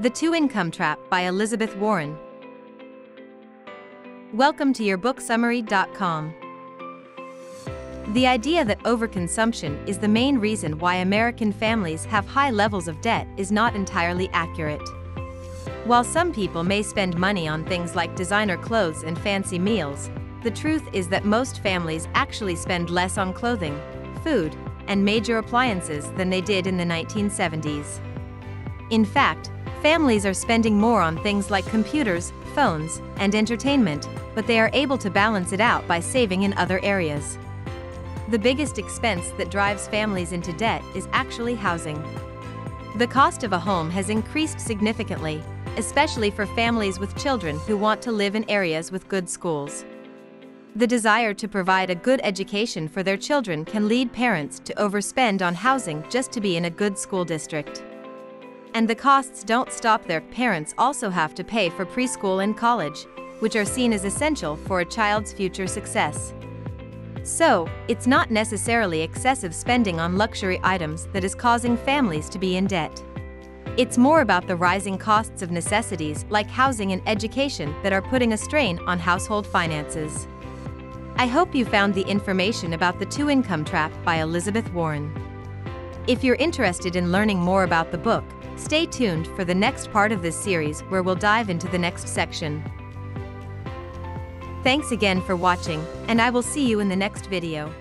The Two Income Trap by Elizabeth Warren. Welcome to YourBookSummary.com. The idea that overconsumption is the main reason why American families have high levels of debt is not entirely accurate. While some people may spend money on things like designer clothes and fancy meals, the truth is that most families actually spend less on clothing, food, and major appliances than they did in the 1970s. In fact, Families are spending more on things like computers, phones, and entertainment, but they are able to balance it out by saving in other areas. The biggest expense that drives families into debt is actually housing. The cost of a home has increased significantly, especially for families with children who want to live in areas with good schools. The desire to provide a good education for their children can lead parents to overspend on housing just to be in a good school district. And the costs don't stop there. Parents also have to pay for preschool and college, which are seen as essential for a child's future success. So, it's not necessarily excessive spending on luxury items that is causing families to be in debt. It's more about the rising costs of necessities like housing and education that are putting a strain on household finances. I hope you found the information about the two income trap by Elizabeth Warren. If you're interested in learning more about the book, Stay tuned for the next part of this series where we'll dive into the next section. Thanks again for watching, and I will see you in the next video.